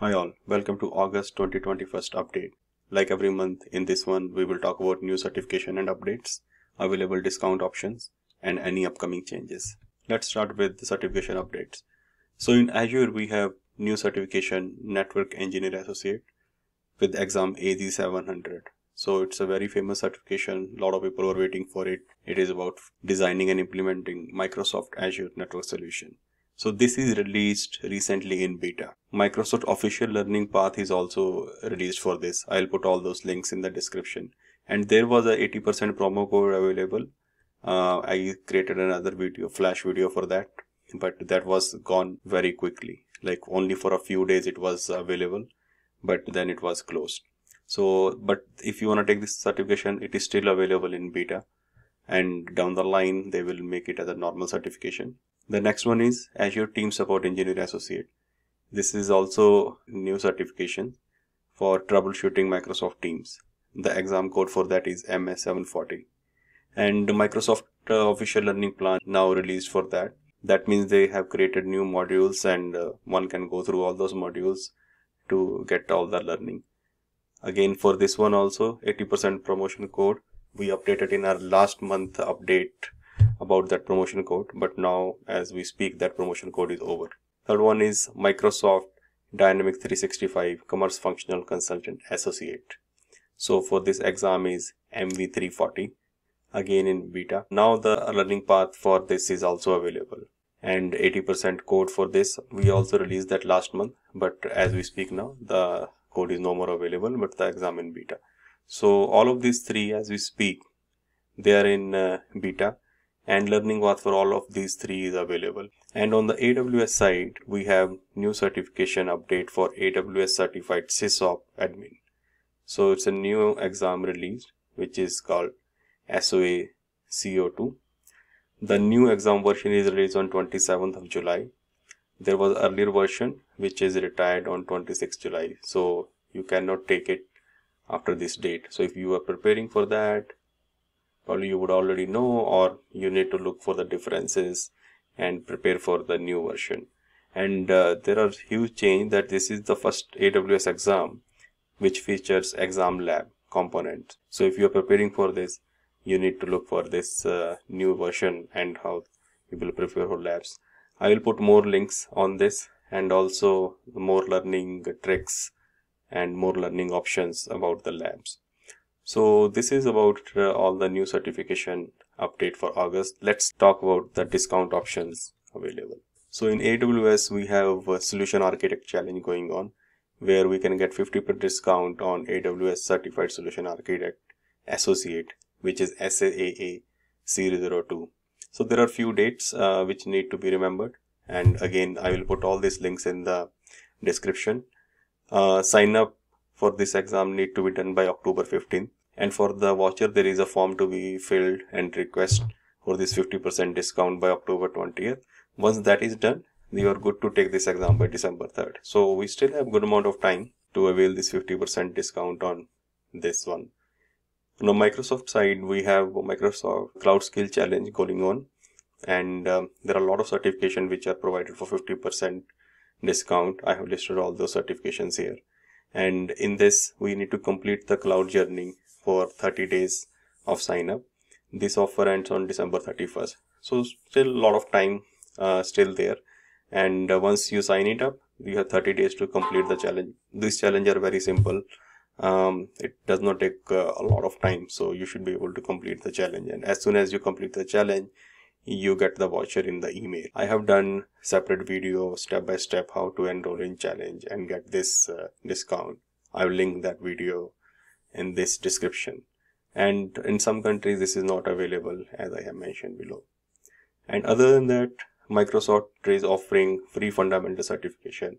Hi all, welcome to August 2021 update. Like every month, in this one we will talk about new certification and updates, available discount options, and any upcoming changes. Let's start with the certification updates. So in Azure we have new certification Network Engineer Associate with exam AZ700. So it's a very famous certification, a lot of people are waiting for it. It is about designing and implementing Microsoft Azure network solution. So this is released recently in beta. Microsoft official learning path is also released for this. I'll put all those links in the description. And there was a 80% promo code available. Uh, I created another video, flash video for that, but that was gone very quickly. Like only for a few days it was available, but then it was closed. So, but if you want to take this certification, it is still available in beta and down the line they will make it as a normal certification the next one is Azure Team Support Engineer Associate. This is also new certification for troubleshooting Microsoft Teams. The exam code for that is MS740. And Microsoft uh, official learning plan now released for that. That means they have created new modules and uh, one can go through all those modules to get all the learning. Again for this one also 80% promotion code we updated in our last month update about that promotion code but now as we speak that promotion code is over. Third one is microsoft dynamics 365 commerce functional consultant associate. So for this exam is MB340 again in beta. Now the learning path for this is also available. And 80% code for this we also released that last month but as we speak now the code is no more available but the exam in beta. So all of these three as we speak they are in uh, beta and learning path for all of these three is available. And on the AWS side, we have new certification update for AWS certified SysOp admin. So it's a new exam released, which is called SOA C02. The new exam version is released on 27th of July. There was earlier version which is retired on 26th July. So you cannot take it after this date. So if you are preparing for that, probably you would already know or you need to look for the differences and prepare for the new version. And uh, there are huge change that this is the first AWS exam which features exam lab component. So if you are preparing for this you need to look for this uh, new version and how you will prepare for labs. I will put more links on this and also more learning tricks and more learning options about the labs so this is about uh, all the new certification update for August. Let's talk about the discount options available. So in AWS, we have a solution architect challenge going on where we can get 50% discount on AWS certified solution architect associate, which is SAAA 002. So there are few dates uh, which need to be remembered. And again, I will put all these links in the description. Uh, sign up for this exam need to be done by October 15th and for the voucher there is a form to be filled and request for this 50% discount by October 20th. Once that is done, you are good to take this exam by December 3rd. So we still have good amount of time to avail this 50% discount on this one. On Microsoft side, we have Microsoft Cloud Skill Challenge going on and um, there are a lot of certification which are provided for 50% discount. I have listed all those certifications here. And in this, we need to complete the cloud journey for 30 days of sign up this offer ends on december 31st so still a lot of time uh, still there. And uh, once you sign it up you have 30 days to complete the challenge. This challenge are very simple. Um, it does not take uh, a lot of time. So you should be able to complete the challenge. And as soon as you complete the challenge you get the voucher in the email. I have done separate video step by step how to enroll in challenge and get this uh, discount. I will link that video in this description. And in some countries this is not available as I have mentioned below. And other than that Microsoft is offering free fundamental certification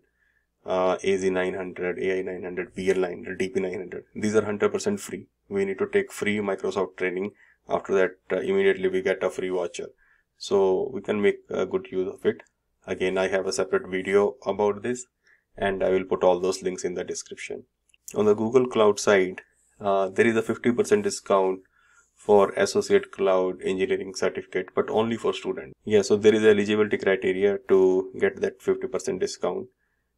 uh, AZ900, AI900, PL900, DP900 these are 100% free. We need to take free Microsoft training. After that uh, immediately we get a free voucher. So we can make a good use of it. Again I have a separate video about this and I will put all those links in the description. On the Google Cloud side uh, there is a 50% discount for associate cloud engineering certificate but only for students yeah so there is eligibility criteria to get that 50% discount.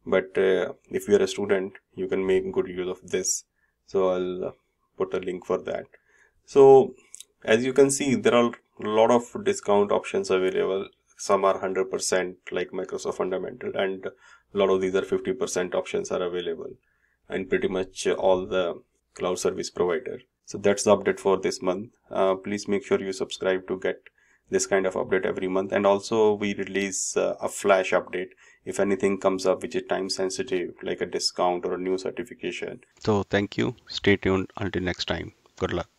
But uh, if you're a student you can make good use of this. So i'll uh, put a link for that. So as you can see there are a lot of discount options available. Some are 100% like microsoft fundamental and a lot of these are 50% options are available. And pretty much all the cloud service provider. So that's the update for this month. Uh, please make sure you subscribe to get this kind of update every month. And also we release uh, a flash update if anything comes up which is time sensitive like a discount or a new certification. So thank you. Stay tuned. Until next time. Good luck